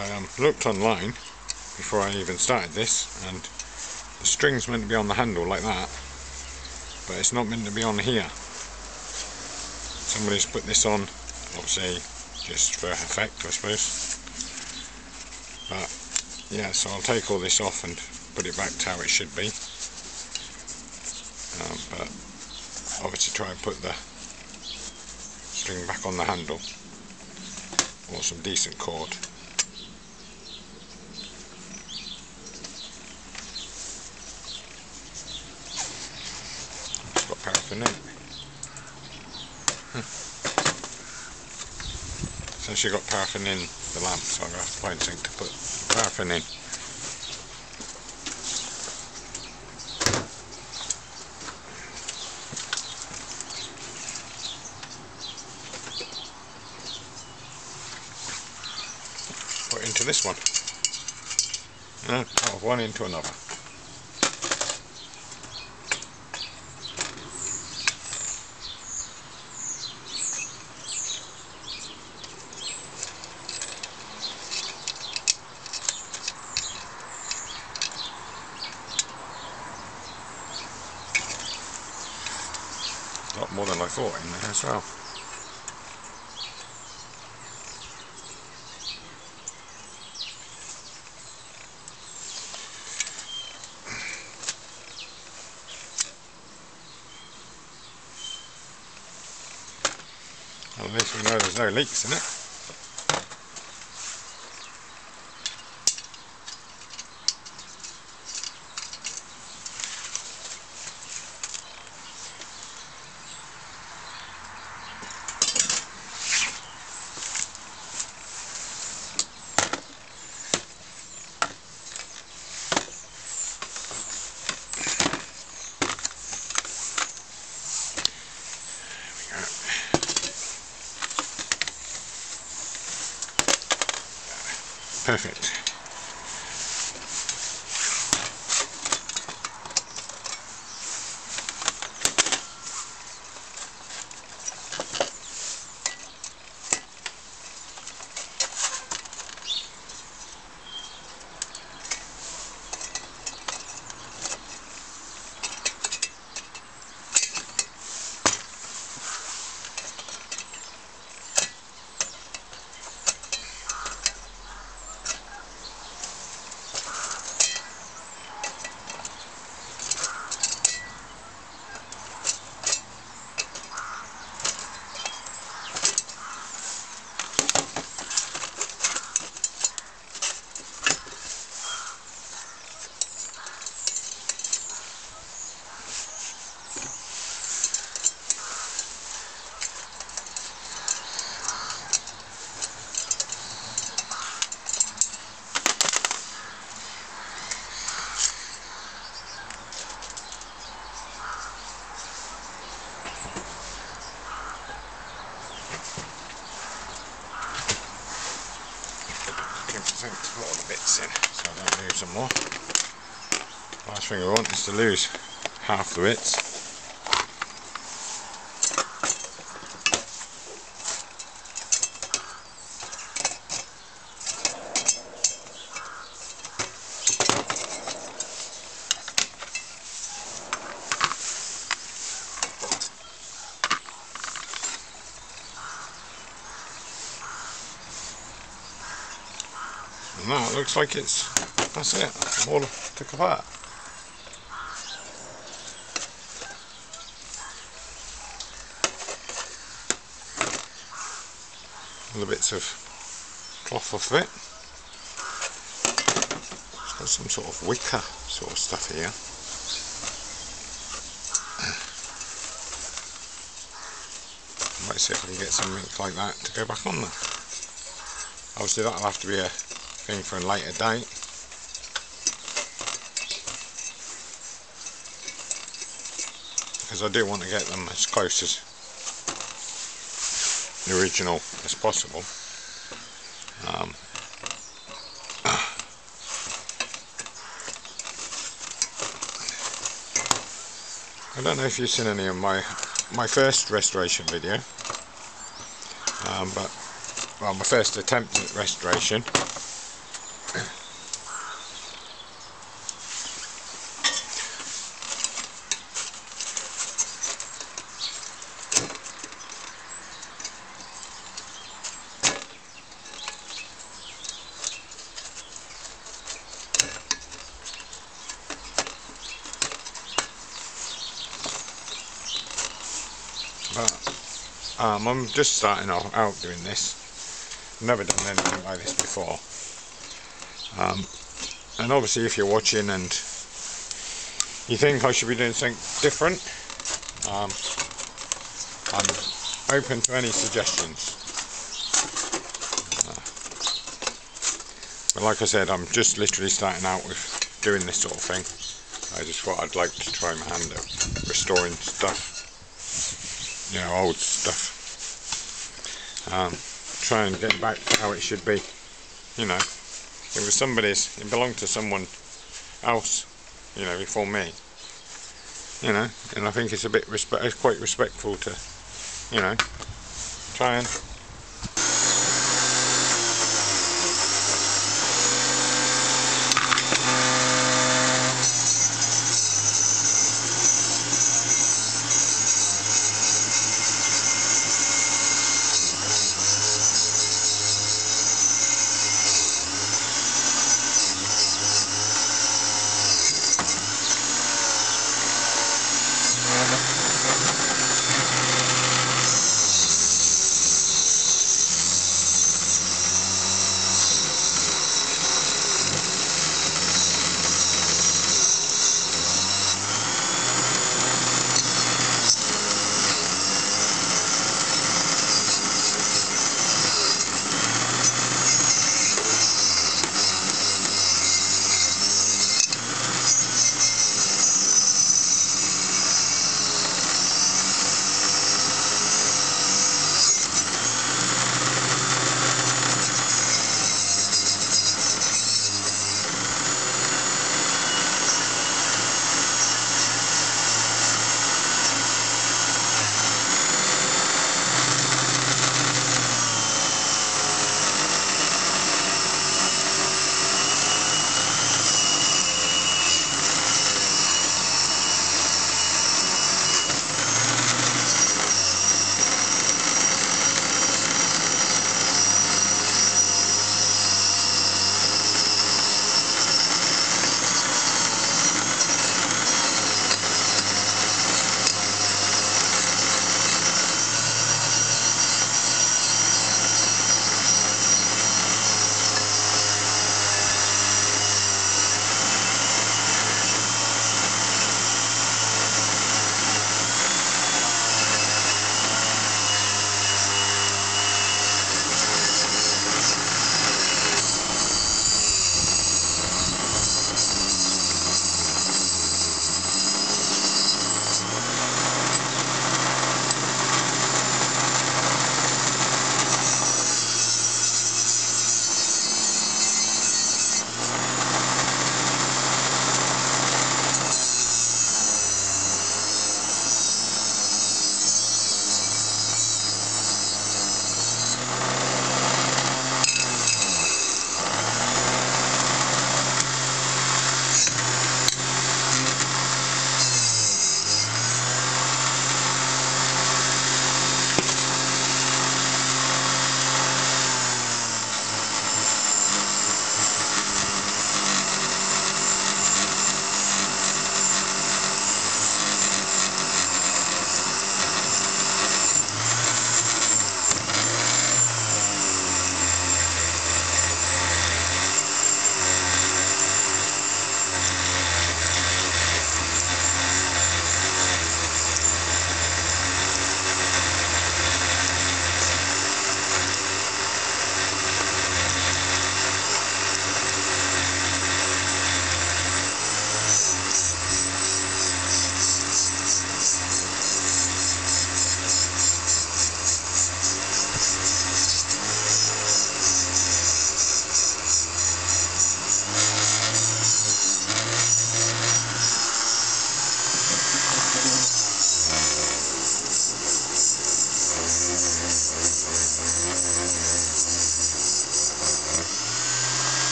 I um, looked online before I even started this and the string's meant to be on the handle like that but it's not meant to be on here. Somebody's put this on obviously just for effect I suppose. But yeah so I'll take all this off and put it back to how it should be. Um, but obviously try and put the string back on the handle or some decent cord it So she got paraffin in the lamp, so to have to find something to put paraffin in. Put into this one. No, oh, one into another. A lot more than I Well, at least we know there's no leaks in it. There we go. Perfect. Give some put all the bits in so I don't lose them more. Last thing I want is to lose half the bits. And that looks like it's, that's it, all took apart. All the bits of cloth off it. It's got some sort of wicker sort of stuff here. Might see if I can get something like that to go back on there. Obviously that'll have to be a thing for a later date. Because I do want to get them as close as original as possible. Um, I don't know if you've seen any of my my first restoration video, um, but well, my first attempt at restoration. but um, I'm just starting out out doing this. Never done anything like this before. Um, and obviously if you're watching and you think I should be doing something different, um, I'm open to any suggestions. Uh, but like I said, I'm just literally starting out with doing this sort of thing. I just thought I'd like to try my hand at restoring stuff, you know, old stuff. Um, try and get back to how it should be, you know. It was somebody's, it belonged to someone else, you know, before me. You know, and I think it's a bit respect, it's quite respectful to, you know, try and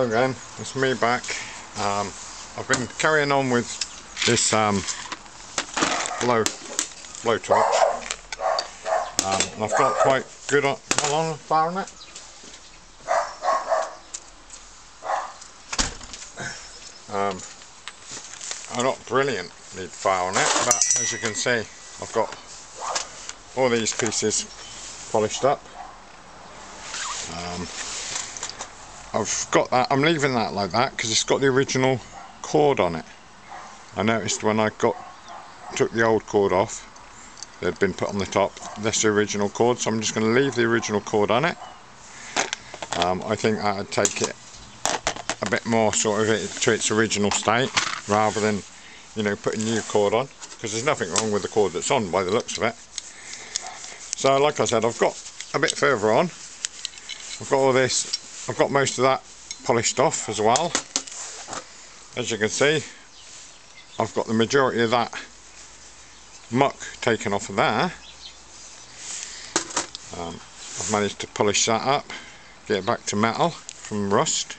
Hello again, it's me back. Um, I've been carrying on with this um, blow, blow torch. Um, and I've got quite good on, well on firing it. Um, I'm not brilliantly firing it, but as you can see, I've got all these pieces polished up. Um, I've got that, I'm leaving that like that because it's got the original cord on it. I noticed when I got took the old cord off, that had been put on the top, that's the original cord, so I'm just going to leave the original cord on it. Um, I think I'd take it a bit more sort of it, to its original state, rather than, you know, putting new cord on, because there's nothing wrong with the cord that's on by the looks of it. So like I said, I've got a bit further on, I've got all this, I've got most of that polished off as well. As you can see, I've got the majority of that muck taken off of there. Um, I've managed to polish that up, get it back to metal from rust.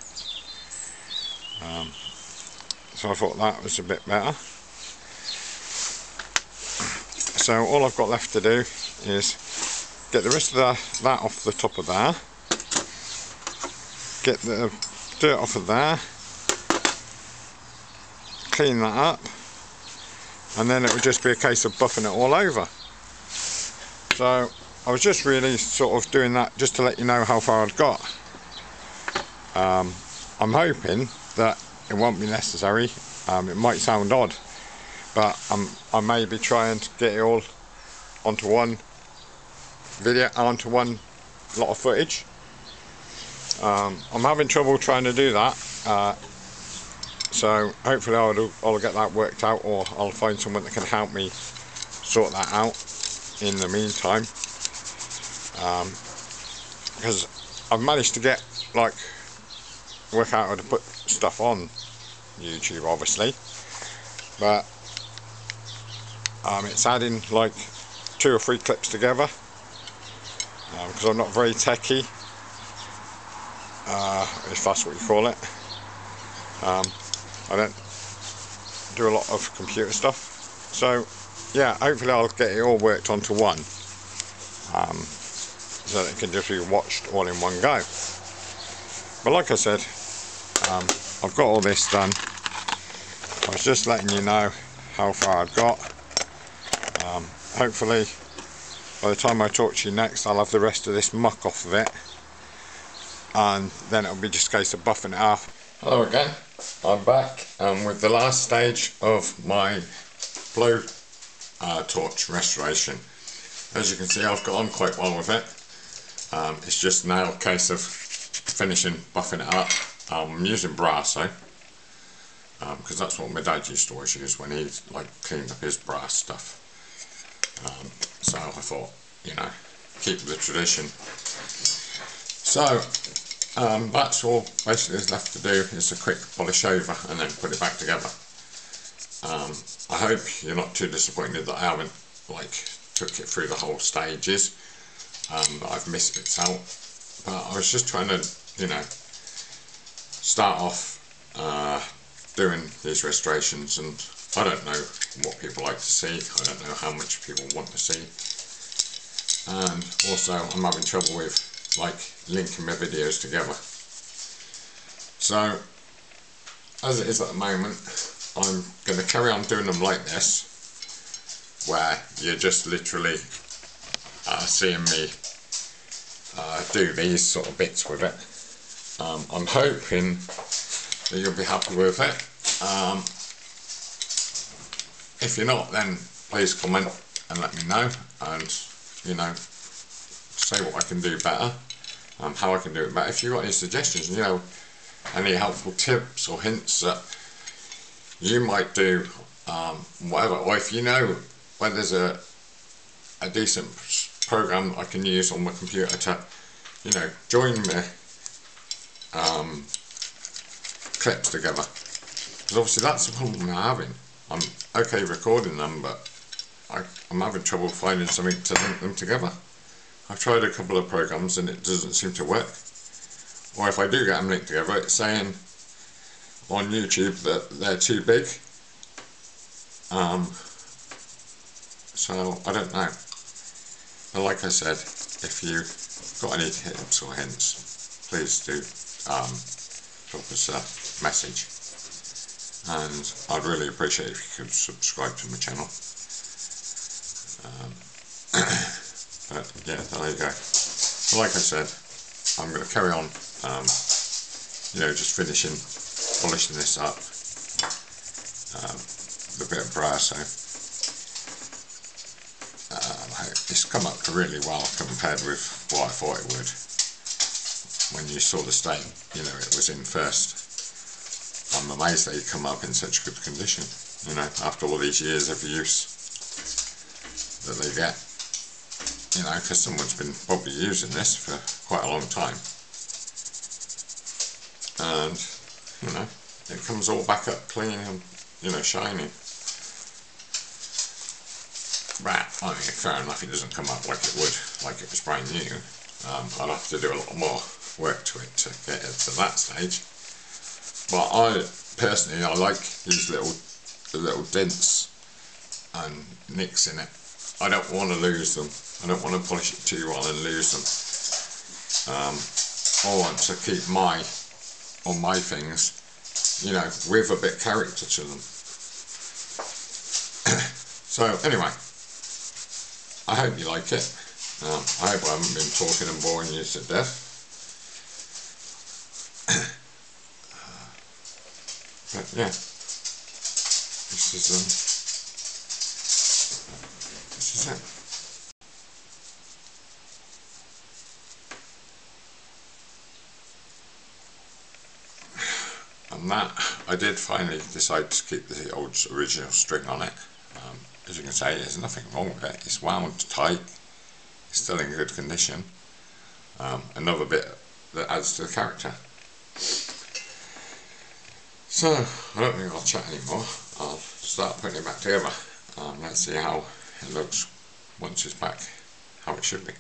Um, so I thought that was a bit better. So all I've got left to do is get the rest of the, that off the top of there get the dirt off of there. Clean that up. And then it would just be a case of buffing it all over. So I was just really sort of doing that just to let you know how far I'd got. Um, I'm hoping that it won't be necessary. Um, it might sound odd but I'm, I may be trying to get it all onto one video onto one lot of footage. Um, I'm having trouble trying to do that, uh, so hopefully I'll, I'll get that worked out or I'll find someone that can help me sort that out in the meantime. Um, because I've managed to get like work out how to put stuff on YouTube obviously but um, it's adding like two or three clips together because um, I'm not very techy uh, if that's what you call it. Um, I don't do a lot of computer stuff. So yeah hopefully I'll get it all worked onto one. Um, so that it can just be watched all in one go. But like I said um, I've got all this done. I was just letting you know how far I've got. Um, hopefully by the time I talk to you next I'll have the rest of this muck off of it and then it'll be just a case of buffing it off. Hello again, I'm back um, with the last stage of my blow uh, torch restoration. As you can see I've got on quite well with it. Um, it's just now a case of finishing buffing it up. Um, I'm using Brasso because um, that's what my dad used to always use when he like cleaned up his brass stuff. Um, so I thought, you know, keep the tradition. So um, that's all basically is left to do is a quick polish over and then put it back together. Um, I hope you're not too disappointed that I haven't like took it through the whole stages. Um, I've missed bits out, but I was just trying to, you know, start off uh, doing these restorations and I don't know what people like to see, I don't know how much people want to see and also I'm having trouble with like linking my videos together. So as it is at the moment I'm going to carry on doing them like this where you're just literally uh, seeing me uh, do these sort of bits with it. Um, I'm hoping that you'll be happy with it. Um, if you're not, then please comment and let me know and, you know, say what I can do better, um, how I can do it better. If you've got any suggestions, you know, any helpful tips or hints that you might do, um, whatever, or if you know where there's a, a decent program I can use on my computer to, you know, join me um, clips together. Because obviously that's the problem I'm having. I'm okay recording them, but I, am having trouble finding something to link them together. I've tried a couple of programs and it doesn't seem to work. or if I do get them linked together, it's saying on YouTube that they're too big. Um, so I don't know. But like I said, if you got any tips or hints, please do um, drop us a message. And I'd really appreciate if you could subscribe to my channel. Um, but yeah, there you go. like I said, I'm going to carry on, um, you know, just finishing, polishing this up. Um, a bit of brass, so um, it's come up really well compared with what I thought it would. When you saw the state, you know, it was in first. I'm amazed that they come up in such good condition, you know, after all these years of use that they get. You know, because someone's been probably using this for quite a long time. And, you know, it comes all back up clean and, you know, shiny. Right, I mean, fair enough, it doesn't come up like it would, like it was brand new. Um, I'll have to do a lot more work to it to get it to that stage. But I, personally, I like these little, little dents and nicks in it. I don't want to lose them. I don't want to polish it too well and lose them. Um, I want to keep my, on my things, you know, with a bit of character to them. so anyway, I hope you like it. Um, I hope I haven't been talking and boring you to death. but yeah, this is um, and that, I did finally decide to keep the old original string on it. Um, as you can see, there's nothing wrong with it. It's wound tight. It's still in good condition. Um, another bit that adds to the character. So, I don't think I'll chat anymore. I'll start putting it back together. Um, let's see how it looks once it's back how it should be.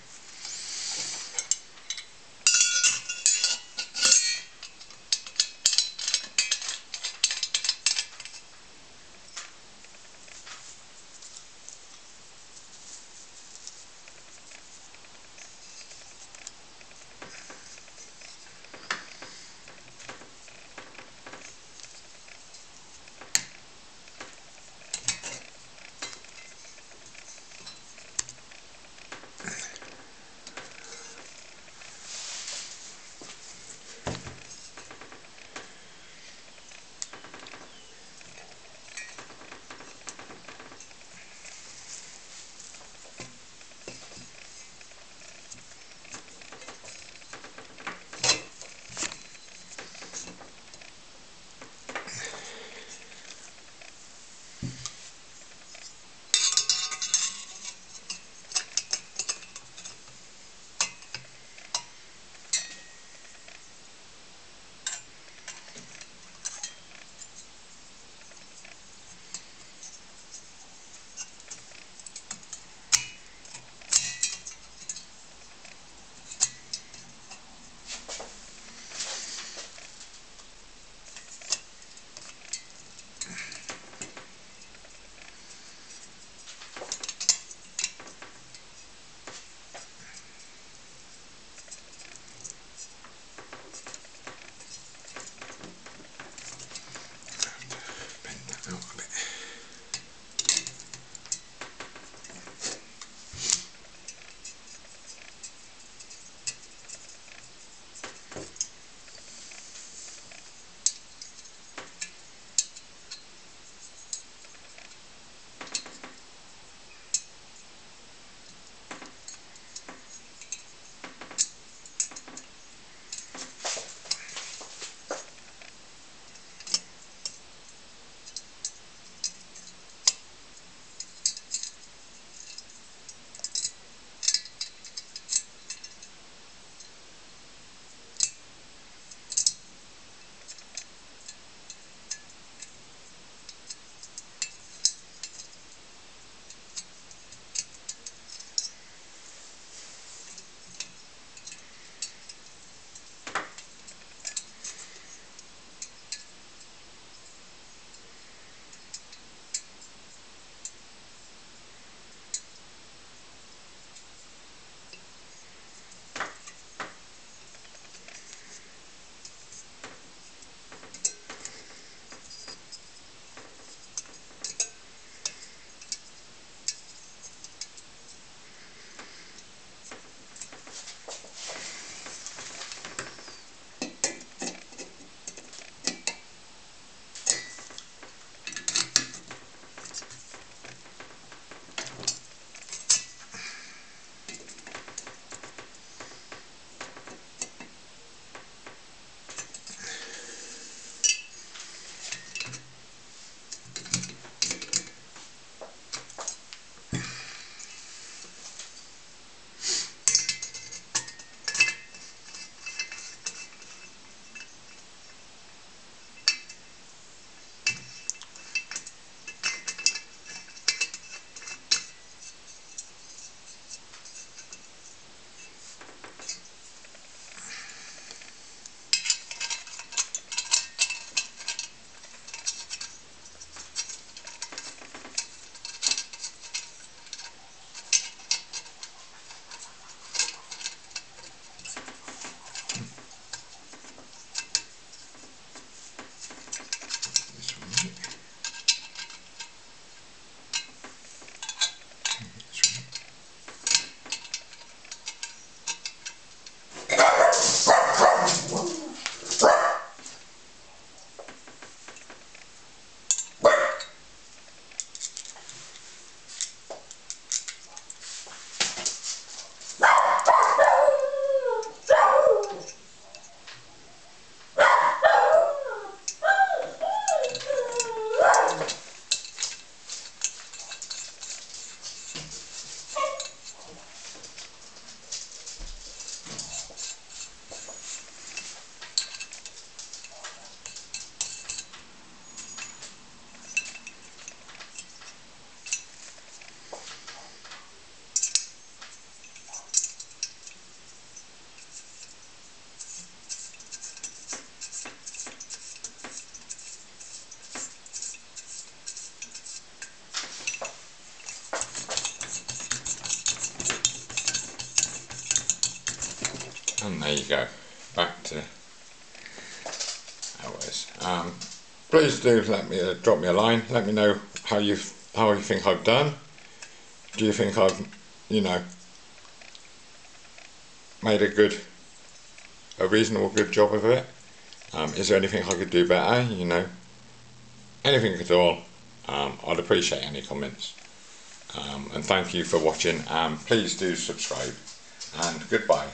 Go, back to. Um, please do let me uh, drop me a line. Let me know how you how you think I've done. Do you think I've you know made a good a reasonable good job of it? Um, is there anything I could do better? You know, anything at all. Um, I'd appreciate any comments. Um, and thank you for watching. Um, please do subscribe and goodbye.